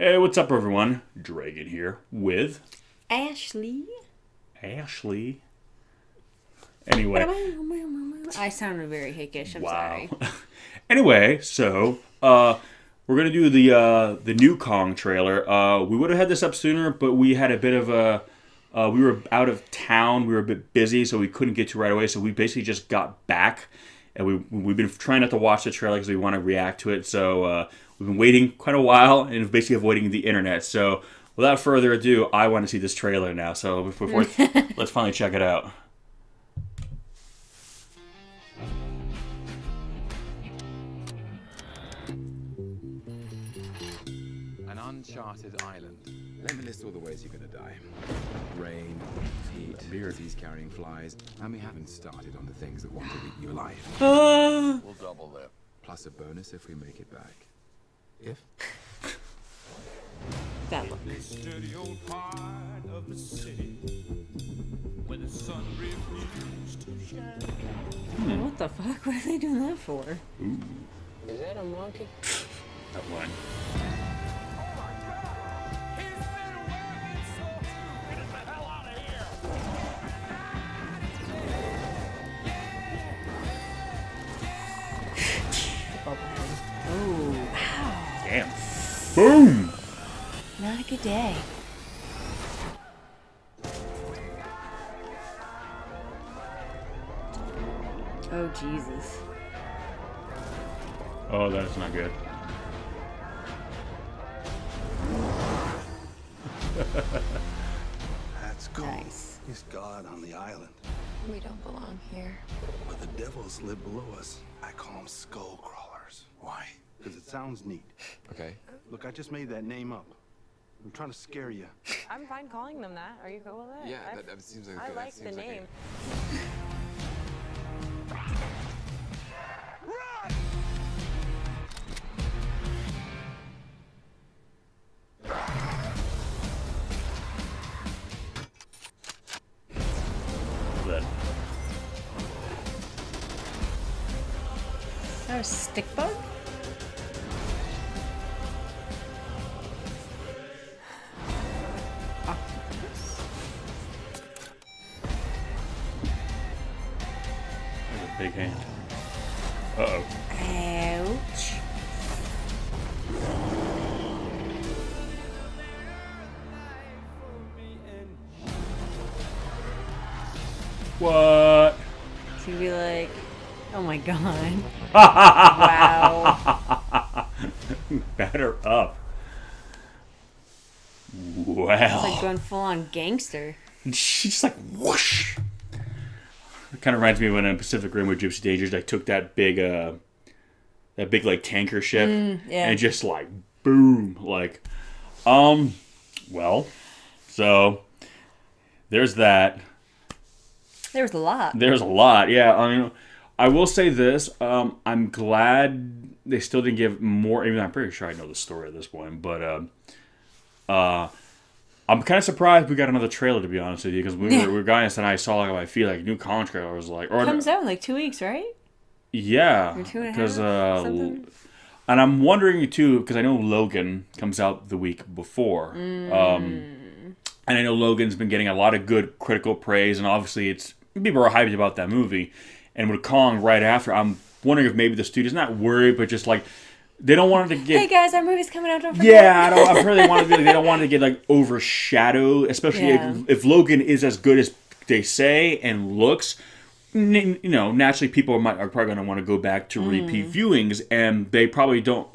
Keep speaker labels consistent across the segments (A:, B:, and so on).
A: Hey, what's up, everyone? Dreagen here with
B: Ashley.
A: Ashley. Anyway,
B: I sounded very hickish. I'm
A: wow.
B: sorry.
A: anyway, so uh, we're gonna do the uh, the new Kong trailer. Uh, we would have had this up sooner, but we had a bit of a uh, we were out of town. We were a bit busy, so we couldn't get to it right away. So we basically just got back, and we we've been trying not to watch the trailer because we want to react to it. So uh, we've been waiting quite a while and basically avoiding the internet. So without further ado, I want to see this trailer now. So before let's finally check it out.
C: An uncharted island. Let me list all the ways you're gonna die. Rain, heat, disease carrying flies, and we haven't started on the things that want to eat you alive.
B: Uh,
D: We'll double that.
C: Plus a bonus if we make it back. If?
B: that look.
E: Dirty old part of the city where the sun refused to shine.
B: What the fuck? What are they doing that for?
F: Is that a monkey?
A: That one. Boom.
B: not a good day. Oh Jesus.
A: Oh, that's not good.
D: That's cool.
B: Nice.
D: He's God on the island.
G: We don't belong here.
D: But the devils live below us. I call them skull crawlers. Why? Because it sounds neat.
C: Okay.
D: Look, I just made that name up. I'm trying to scare you.
G: I'm fine calling them that. Are you cool with it?
C: Yeah,
G: I-
C: that, that seems like
G: I
C: that
G: like the
C: seems like a-
G: name.
A: That.
B: That was stick bug?
A: Big hand. Uh oh.
B: Ouch.
A: What?
B: She'd be like, oh my god. wow.
A: Batter up.
B: It's
A: Wow.
B: like going full on gangster.
A: She's just like whoosh. It kind of reminds me of when in Pacific Rim with Gipsy Dangers, I took that big, uh, that big like tanker ship,
B: yeah.
A: and just like boom, like, um, well, so there's that.
B: There's a lot.
A: There's a lot, yeah. I mean, I will say this: um, I'm glad they still didn't give more. Even though I'm pretty sure I know the story at this point, but um, uh, I'm kind of surprised we got another trailer. To be honest with you, because we were, we were guys and I saw like my feed like new Kong trailer was like, or
B: Comes out in like two weeks, right?
A: yeah, because uh,
B: something?
A: and I'm wondering too because I know Logan comes out the week before.
B: Mm.
A: Um, and I know Logan's been getting a lot of good critical praise, and obviously it's people are hyped about that movie. And with Kong right after, I'm wondering if maybe the studio's not worried, but just like they don't want it to get.
B: Hey guys, our movie's coming out. Don't forget.
A: yeah, I don't. I've heard they want to. Be, they don't want it to get like overshadowed, especially
B: Yeah.
A: if, if Logan is as good as they say and looks. n- You know, naturally, people might are probably going to want to go back to repeat
B: Mm.
A: viewings, and they probably don't.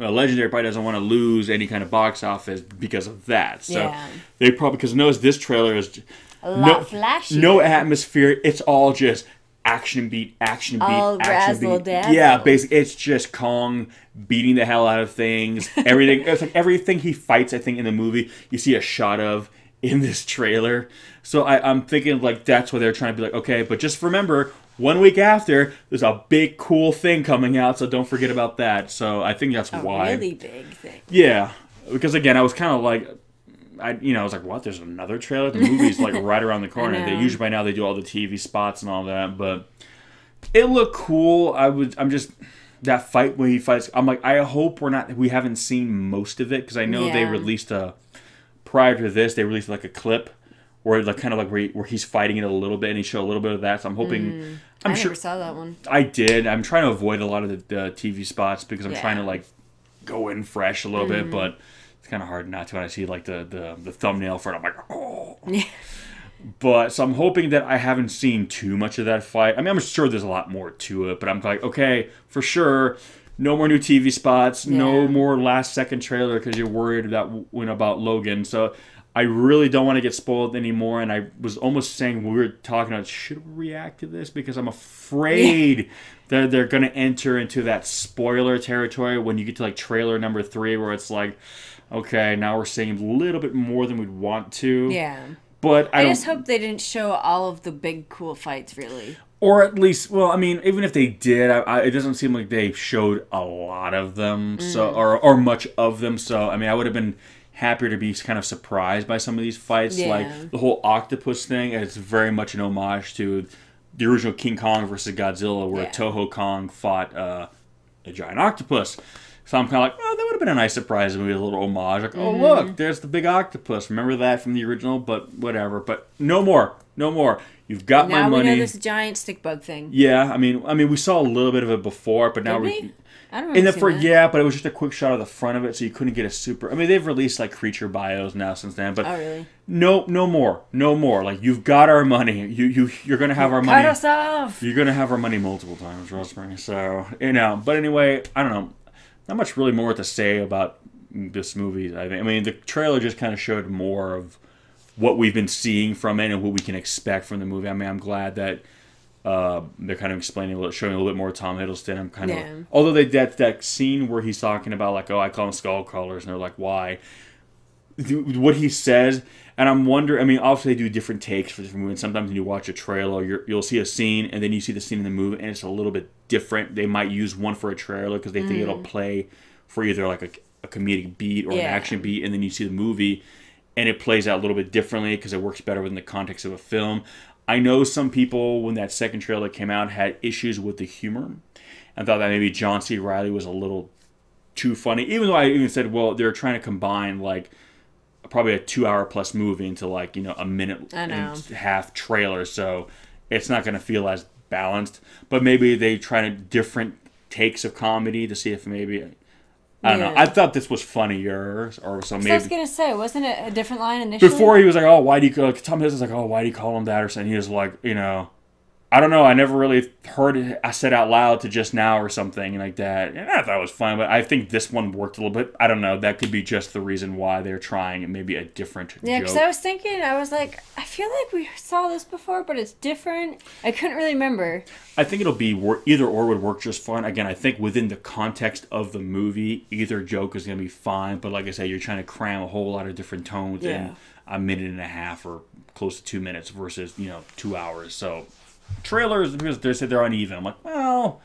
A: Uh, Legendary probably doesn't want to lose any kind of box office because of that. So
B: Yeah.
A: they probably because notice this trailer is
B: A lot flashy.
A: no atmosphere. It's all just action beat, action beat,
B: All
A: action
B: razzle
A: beat.
B: dazzle.
A: Yeah, basically, it's just Kong beating the hell out of things. Everything, it's like everything he fights. I think in the movie, you see a shot of in this trailer. So I, I'm thinking like that's what they're trying to be like. Okay, but just remember. One week after, there's a big cool thing coming out, so don't forget about that. So I think that's
B: A
A: why.
B: really big thing.
A: Yeah, because again, I was kind of like, I you know I was like, what? There's another trailer. The movie's like right around the corner. They usually by now they do all the TV spots and all that, but it looked cool. I would. I'm just. that fight when he fights. I'm like, I hope we're not. We haven't seen most of it because I know they released a prior to this. They released like a clip where like kind of like where, he, where he's fighting it a little bit and he showed a little bit of that. So I'm hoping. Mm. I'm
B: I
A: sure
B: never saw that one.
A: I did. I'm trying to avoid a lot of the, the TV spots because I'm
B: Yeah.
A: trying to like go in fresh a little bit, mm-hmm. but it's kind of hard not to when I see like the the, the thumbnail for it. I'm like, oh.
B: Yeah.
A: But so I'm hoping that I haven't seen too much of that fight. I mean, I'm sure there's a lot more to it, but I'm like, okay, for sure, no more new TV spots, no more last second trailer because you're worried about when about Logan. So I really don't want to get spoiled anymore. And I was almost saying we were talking about should we react to this because I'm afraid that they're going to enter into that spoiler territory when you get to like trailer number three where it's like. Okay, now we're seeing a little bit more than we'd want to.
B: Yeah.
A: But I,
B: I, just hope they didn't show all of the big cool fights. Really.
A: or at least well i mean even if they did I, I, it doesn't seem like they showed a lot of them so or, or much of them so i mean i would have been happier to be kind of surprised by some of these fights
B: Yeah.
A: like the whole octopus thing it's very much an homage to the original king kong versus godzilla where
B: Yeah.
A: toho kong fought uh, a giant octopus so i'm kind of like have been a nice surprise maybe a little homage like oh
B: Mm-hmm.
A: look there's the big octopus remember that from the original but whatever but no more no more you've got my money.
B: Now we know this giant stick bug thing.
A: yeah, I mean, I mean, we saw a little bit of it before, but now
B: Did
A: we.
B: we? I don't
A: In the for yeah, but it was just a quick shot of the front of it, so you couldn't get a super. I mean, they've released like creature bios now since then, but
B: Oh really?
A: no, no more, no more. Like you've got our money. You you you're gonna have our
B: Cut
A: money.
B: us off.
A: You're gonna have our money multiple times, Rosemary. So you know, but anyway, I don't know. Not much really more to say about this movie. I think. I mean, the trailer just kind of showed more of what we've been seeing from it and what we can expect from the movie. I mean, I'm glad that uh, they're kind of explaining a little, showing a little bit more Tom Hiddleston. I'm kind
B: Yeah.
A: of, although they that that scene where he's talking about like, oh, I call them skull crawlers, and they're like, why? What he says, and I'm wondering. I mean, obviously they do different takes for different movies. Sometimes when you watch a trailer, you're, you'll see a scene, and then you see the scene in the movie, and it's a little bit different. They might use one for a trailer because they think it'll mm. play for either like a, a comedic beat or an action beat, and then you see the movie, and it plays out a little bit differently because it works better within the context of a film. I know some people when that second trailer came out had issues with the humor and thought that maybe John C. Reilly was a little too funny. Even though I even said, well, they're trying to combine like probably a two hour plus movie into like you know a minute
B: know.
A: and a half trailer, so it's not going to feel as balanced. But maybe they try to different takes of comedy to see if maybe. I don't know. I thought this was funnier, or so
B: So I was gonna say, wasn't it a different line initially?
A: Before he was like, "Oh, why do you call?" Tom Hiddleston's like, "Oh, why do you call him that?" Or something. He was like, you know, I don't know. I never really heard it. I said out loud to just now or something like that. And I thought it was fun, but I think this one worked a little bit. I don't know. That could be just the reason why they're trying maybe a different
B: Yeah, because I was thinking, I was like, I feel like we saw this before, but it's different. I couldn't really remember.
A: I think it'll be either or would work just fine. Again, I think within the context of the movie, either joke is going to be fine. But like I said, you're trying to cram a whole lot of different tones
B: Yeah.
A: in a minute and a half or close to two minutes versus you know two hours. So trailers because they said they're uneven. I'm like, well,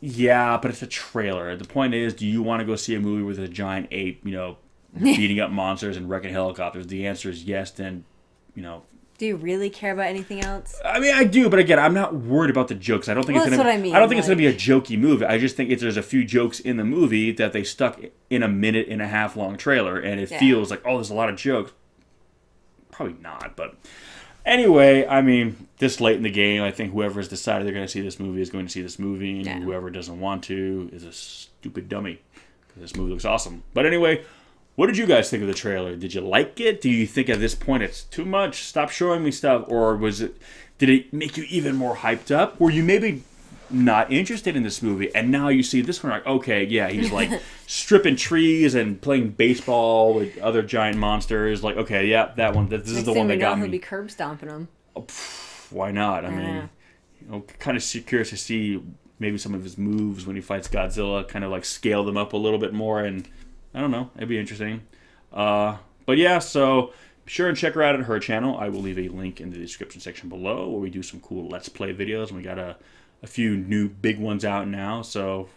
A: yeah, but it's a trailer. The point is, do you want to go see a movie with a giant ape, you know, beating up monsters and wrecking helicopters? The answer is yes. Then, you know,
B: Do you really care about anything else?
A: I mean, I do, but again, I'm not worried about the jokes. I don't think
B: Well,
A: it's gonna.
B: what I mean, I,
A: don't think it's gonna be a jokey movie. I just think it's, there's a few jokes in the movie that they stuck in a minute and a half long trailer, and it
B: Yeah.
A: feels like oh, there's a lot of jokes. Probably not, but anyway, I mean, this late in the game, I think whoever has decided they're gonna see this movie is going to see this movie, and
B: Yeah.
A: whoever doesn't want to is a stupid dummy because this movie looks awesome. But anyway. What did you guys think of the trailer? Did you like it? Do you think at this point it's too much? Stop showing me stuff, or was it? Did it make you even more hyped up? Were you maybe not interested in this movie, and now you see this one like, okay, yeah, he's like stripping trees and playing baseball with other giant monsters. Like, okay, yeah, that one. This is the one that
B: know,
A: got
B: he'll
A: me.
B: be curb stomping them.
A: Why not? I mean,
B: Yeah.
A: you know, kind of curious to see maybe some of his moves when he fights Godzilla, kind of like scale them up a little bit more, and I don't know, it'd be interesting. Uh, but yeah, so be sure and check her out at her channel. I will leave a link in the description section below where we do some cool Let's Play videos, and we got a, a few new big ones out now, so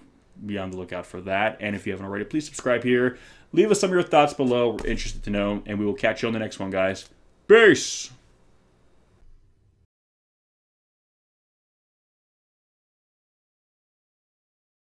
A: be on the lookout for that. And if you haven't already, please subscribe here. Leave us some of your thoughts below. We're interested to know, and we will catch you on the next one, guys. Peace!